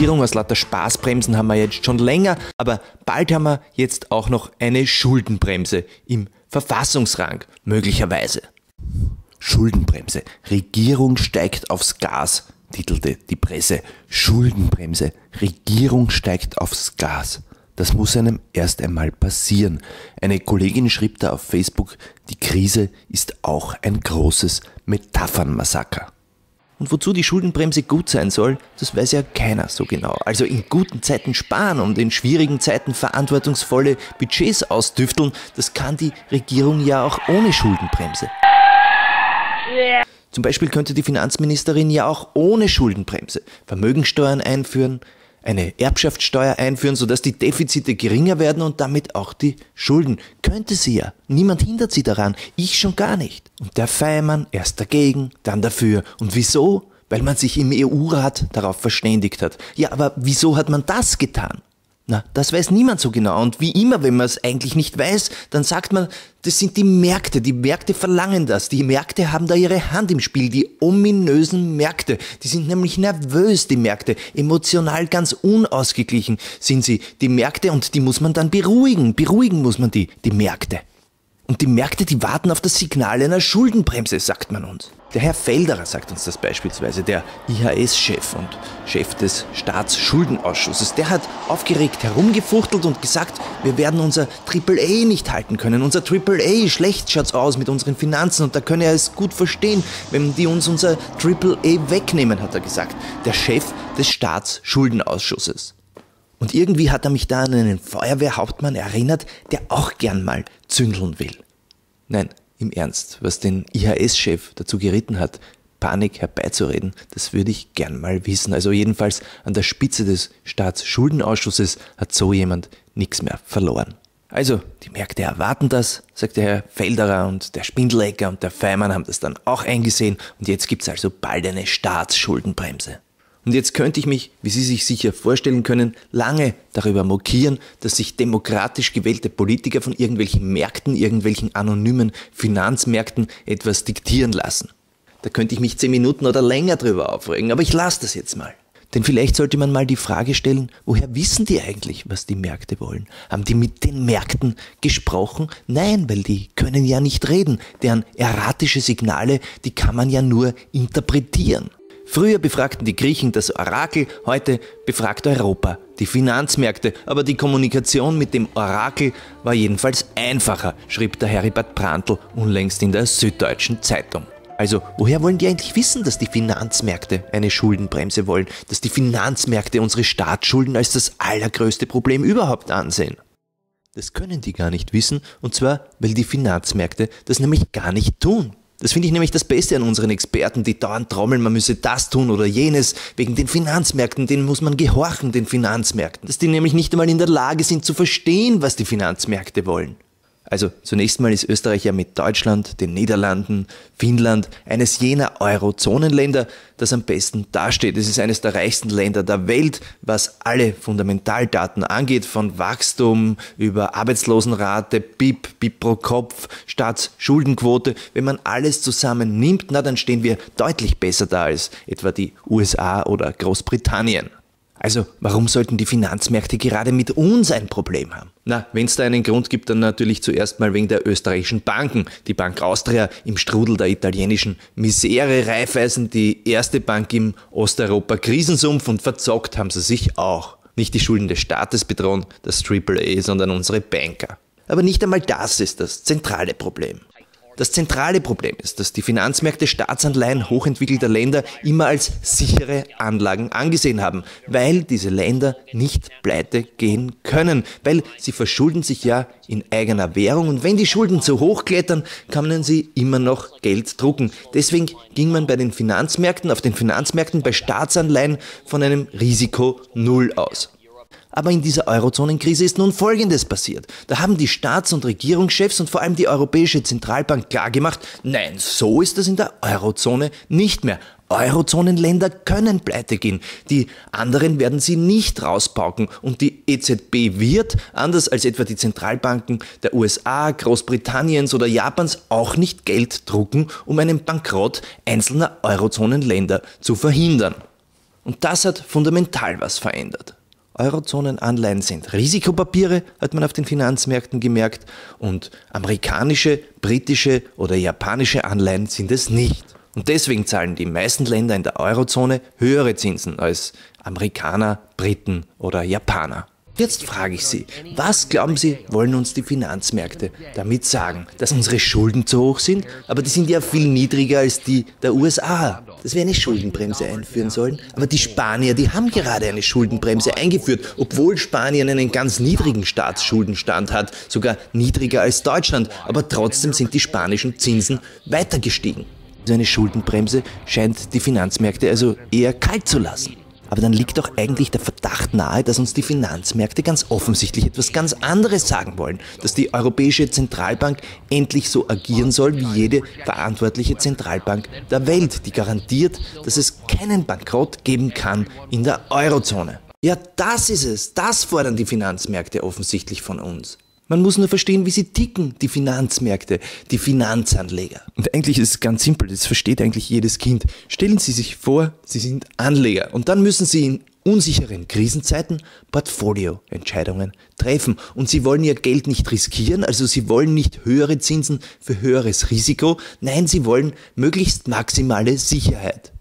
Regierung aus lauter Spaßbremsen haben wir jetzt schon länger, aber bald haben wir jetzt auch noch eine Schuldenbremse im Verfassungsrang, möglicherweise. Schuldenbremse. Regierung steigt aufs Gas, titelte die Presse. Schuldenbremse. Regierung steigt aufs Gas. Das muss einem erst einmal passieren. Eine Kollegin schrieb da auf Facebook, die Krise ist auch ein großes Metaphernmassaker. Und wozu die Schuldenbremse gut sein soll, das weiß ja keiner so genau. Also in guten Zeiten sparen und in schwierigen Zeiten verantwortungsvolle Budgets ausdüfteln, das kann die Regierung ja auch ohne Schuldenbremse. Zum Beispiel könnte die Finanzministerin ja auch ohne Schuldenbremse Vermögensteuern einführen, eine Erbschaftssteuer einführen, sodass die Defizite geringer werden und damit auch die Schulden. Könnte sie ja. Niemand hindert sie daran. Ich schon gar nicht. Und der Feimann erst dagegen, dann dafür. Und wieso? Weil man sich im EU-Rat darauf verständigt hat. Ja, aber wieso hat man das getan? Na, das weiß niemand so genau. Und wie immer, wenn man es eigentlich nicht weiß, dann sagt man, das sind die Märkte. Die Märkte verlangen das. Die Märkte haben da ihre Hand im Spiel. Die ominösen Märkte. Die sind nämlich nervös, die Märkte. Emotional ganz unausgeglichen sind sie, die Märkte. Und die muss man dann beruhigen. Beruhigen muss man die, die Märkte. Und die Märkte, die warten auf das Signal einer Schuldenbremse, sagt man uns. Der Herr Felderer sagt uns das beispielsweise, der IHS-Chef und Chef des Staatsschuldenausschusses. Der hat aufgeregt herumgefuchtelt und gesagt, wir werden unser AAA nicht halten können. Unser AAA, schlecht schaut's aus mit unseren Finanzen und da könne er es gut verstehen, wenn die uns unser AAA wegnehmen, hat er gesagt. Der Chef des Staatsschuldenausschusses. Und irgendwie hat er mich da an einen Feuerwehrhauptmann erinnert, der auch gern mal zündeln will. Nein, im Ernst, was den IHS-Chef dazu geritten hat, Panik herbeizureden, das würde ich gern mal wissen. Also jedenfalls an der Spitze des Staatsschuldenausschusses hat so jemand nichts mehr verloren. Also, die Märkte erwarten das, sagt der Herr Felderer und der Spindelecker und der Feimann haben das dann auch eingesehen und jetzt gibt's also bald eine Staatsschuldenbremse. Und jetzt könnte ich mich, wie Sie sich sicher vorstellen können, lange darüber mokieren, dass sich demokratisch gewählte Politiker von irgendwelchen Märkten, irgendwelchen anonymen Finanzmärkten etwas diktieren lassen. Da könnte ich mich zehn Minuten oder länger drüber aufregen, aber ich lasse das jetzt mal. Denn vielleicht sollte man mal die Frage stellen, woher wissen die eigentlich, was die Märkte wollen? Haben die mit den Märkten gesprochen? Nein, weil die können ja nicht reden. Deren erratische Signale, die kann man ja nur interpretieren. Früher befragten die Griechen das Orakel, heute befragt Europa die Finanzmärkte, aber die Kommunikation mit dem Orakel war jedenfalls einfacher, schrieb der Heribert Prantl unlängst in der Süddeutschen Zeitung. Also, woher wollen die eigentlich wissen, dass die Finanzmärkte eine Schuldenbremse wollen, dass die Finanzmärkte unsere Staatsschulden als das allergrößte Problem überhaupt ansehen? Das können die gar nicht wissen, und zwar, weil die Finanzmärkte das nämlich gar nicht tun. Das finde ich nämlich das Beste an unseren Experten, die dauernd trommeln, man müsse das tun oder jenes, wegen den Finanzmärkten, denen muss man gehorchen, den Finanzmärkten. Dass die nämlich nicht einmal in der Lage sind zu verstehen, was die Finanzmärkte wollen. Also zunächst mal ist Österreich ja mit Deutschland, den Niederlanden, Finnland eines jener Eurozonenländer, das am besten dasteht. Es ist eines der reichsten Länder der Welt, was alle Fundamentaldaten angeht, von Wachstum über Arbeitslosenrate, BIP, BIP pro Kopf, Staatsschuldenquote. Wenn man alles zusammen nimmt, na dann stehen wir deutlich besser da als etwa die USA oder Großbritannien. Also warum sollten die Finanzmärkte gerade mit uns ein Problem haben? Na, wenn es da einen Grund gibt, dann natürlich zuerst mal wegen der österreichischen Banken. Die Bank Austria im Strudel der italienischen Misere, Raiffeisen die erste Bank im Osteuropa-Krisensumpf und verzockt haben sie sich auch. Nicht die Schulden des Staates bedrohen das AAA, sondern unsere Banker. Aber nicht einmal das ist das zentrale Problem. Das zentrale Problem ist, dass die Finanzmärkte Staatsanleihen hochentwickelter Länder immer als sichere Anlagen angesehen haben, weil diese Länder nicht pleite gehen können, weil sie verschulden sich ja in eigener Währung und wenn die Schulden zu hoch klettern, können sie immer noch Geld drucken. Deswegen ging man bei den Finanzmärkten, auf den Finanzmärkten bei Staatsanleihen von einem Risiko Null aus. Aber in dieser Eurozonenkrise ist nun Folgendes passiert. Da haben die Staats- und Regierungschefs und vor allem die Europäische Zentralbank klargemacht, nein, so ist das in der Eurozone nicht mehr. Eurozonenländer können pleite gehen. Die anderen werden sie nicht rauspauken. Und die EZB wird, anders als etwa die Zentralbanken der USA, Großbritanniens oder Japans, auch nicht Geld drucken, um einen Bankrott einzelner Eurozonenländer zu verhindern. Und das hat fundamental was verändert. Eurozonenanleihen sind Risikopapiere, hat man auf den Finanzmärkten gemerkt, und amerikanische, britische oder japanische Anleihen sind es nicht. Und deswegen zahlen die meisten Länder in der Eurozone höhere Zinsen als Amerikaner, Briten oder Japaner. Jetzt frage ich Sie, was glauben Sie, wollen uns die Finanzmärkte damit sagen? Dass unsere Schulden zu hoch sind? Aber die sind ja viel niedriger als die der USA. Dass wir eine Schuldenbremse einführen sollen? Aber die Spanier, die haben gerade eine Schuldenbremse eingeführt, obwohl Spanien einen ganz niedrigen Staatsschuldenstand hat, sogar niedriger als Deutschland. Aber trotzdem sind die spanischen Zinsen weiter gestiegen. So eine Schuldenbremse scheint die Finanzmärkte also eher kalt zu lassen. Aber dann liegt doch eigentlich der Verdacht nahe, dass uns die Finanzmärkte ganz offensichtlich etwas ganz anderes sagen wollen. Dass die Europäische Zentralbank endlich so agieren soll wie jede verantwortliche Zentralbank der Welt, die garantiert, dass es keinen Bankrott geben kann in der Eurozone. Ja, das ist es. Das fordern die Finanzmärkte offensichtlich von uns. Man muss nur verstehen, wie sie ticken, die Finanzmärkte, die Finanzanleger. Und eigentlich ist es ganz simpel, das versteht eigentlich jedes Kind. Stellen Sie sich vor, Sie sind Anleger und dann müssen Sie in unsicheren Krisenzeiten Portfolioentscheidungen treffen. Und Sie wollen Ihr Geld nicht riskieren, also Sie wollen nicht höhere Zinsen für höheres Risiko, nein, Sie wollen möglichst maximale Sicherheit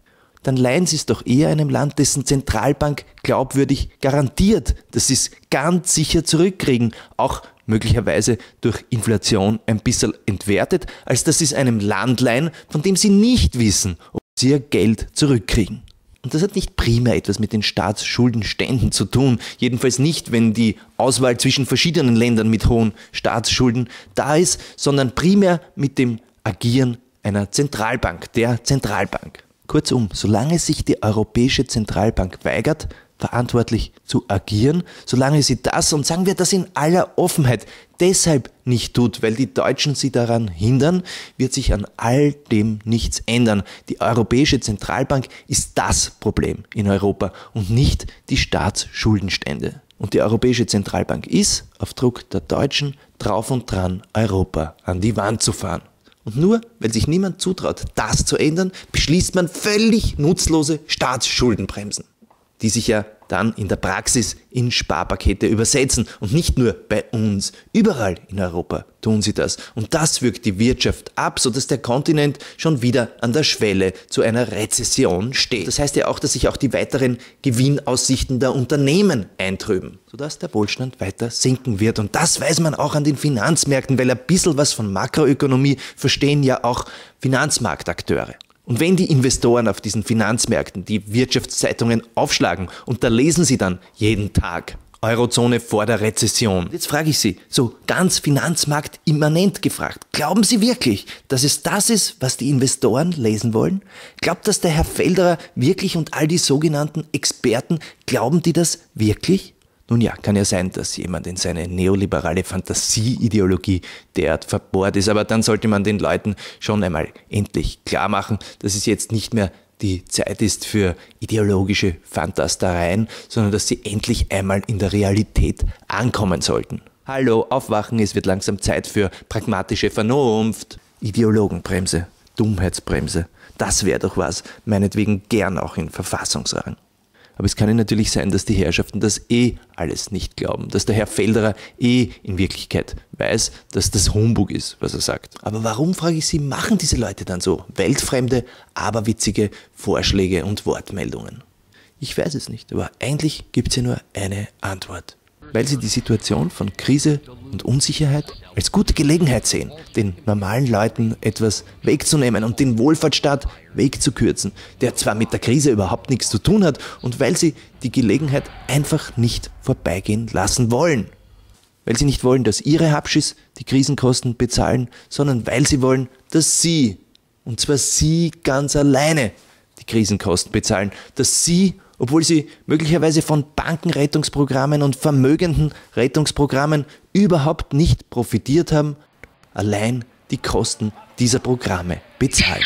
dann leihen Sie es doch eher einem Land, dessen Zentralbank glaubwürdig garantiert, dass Sie es ganz sicher zurückkriegen, auch möglicherweise durch Inflation ein bisschen entwertet, als dass Sie es einem Land leihen, von dem Sie nicht wissen, ob Sie Ihr Geld zurückkriegen. Und das hat nicht primär etwas mit den Staatsschuldenständen zu tun, jedenfalls nicht, wenn die Auswahl zwischen verschiedenen Ländern mit hohen Staatsschulden da ist, sondern primär mit dem Agieren einer Zentralbank, der Zentralbank. Kurzum, solange sich die Europäische Zentralbank weigert, verantwortlich zu agieren, solange sie das und sagen wir das in aller Offenheit deshalb nicht tut, weil die Deutschen sie daran hindern, wird sich an all dem nichts ändern. Die Europäische Zentralbank ist das Problem in Europa und nicht die Staatsschuldenstände. Und die Europäische Zentralbank ist, auf Druck der Deutschen, drauf und dran, Europa an die Wand zu fahren. Und nur weil sich niemand zutraut, das zu ändern, beschließt man völlig nutzlose Staatsschuldenbremsen, die sich ja dann in der Praxis in Sparpakete übersetzen. Und nicht nur bei uns, überall in Europa tun sie das. Und das wirkt die Wirtschaft ab, sodass der Kontinent schon wieder an der Schwelle zu einer Rezession steht. Das heißt ja auch, dass sich auch die weiteren Gewinnaussichten der Unternehmen eintrüben, sodass der Wohlstand weiter sinken wird. Und das weiß man auch an den Finanzmärkten, weil ein bisschen was von Makroökonomie verstehen ja auch Finanzmarktakteure. Und wenn die Investoren auf diesen Finanzmärkten die Wirtschaftszeitungen aufschlagen und da lesen sie dann jeden Tag Eurozone vor der Rezession. Jetzt frage ich Sie, so ganz finanzmarktimmanent gefragt, glauben Sie wirklich, dass es das ist, was die Investoren lesen wollen? Glaubt das der Herr Felderer wirklich und all die sogenannten Experten, glauben die das wirklich? Nun ja, kann ja sein, dass jemand in seine neoliberale Fantasieideologie derart verbohrt ist, aber dann sollte man den Leuten schon einmal endlich klar machen, dass es jetzt nicht mehr die Zeit ist für ideologische Fantastereien, sondern dass sie endlich einmal in der Realität ankommen sollten. Hallo, aufwachen, es wird langsam Zeit für pragmatische Vernunft. Ideologenbremse, Dummheitsbremse, das wäre doch was, meinetwegen gern auch in Verfassungsrang. Aber es kann ja natürlich sein, dass die Herrschaften das eh alles nicht glauben, dass der Herr Felderer eh in Wirklichkeit weiß, dass das Humbug ist, was er sagt. Aber warum, frage ich Sie, machen diese Leute dann so weltfremde, aberwitzige Vorschläge und Wortmeldungen? Ich weiß es nicht, aber eigentlich gibt es ja nur eine Antwort weil sie die Situation von Krise und Unsicherheit als gute Gelegenheit sehen, den normalen Leuten etwas wegzunehmen und den Wohlfahrtsstaat wegzukürzen, der zwar mit der Krise überhaupt nichts zu tun hat und weil sie die Gelegenheit einfach nicht vorbeigehen lassen wollen. Weil sie nicht wollen, dass ihre Habschis die Krisenkosten bezahlen, sondern weil sie wollen, dass sie, und zwar sie ganz alleine, die Krisenkosten bezahlen, dass sie obwohl sie möglicherweise von Bankenrettungsprogrammen und vermögenden Rettungsprogrammen überhaupt nicht profitiert haben, allein die Kosten dieser Programme bezahlen.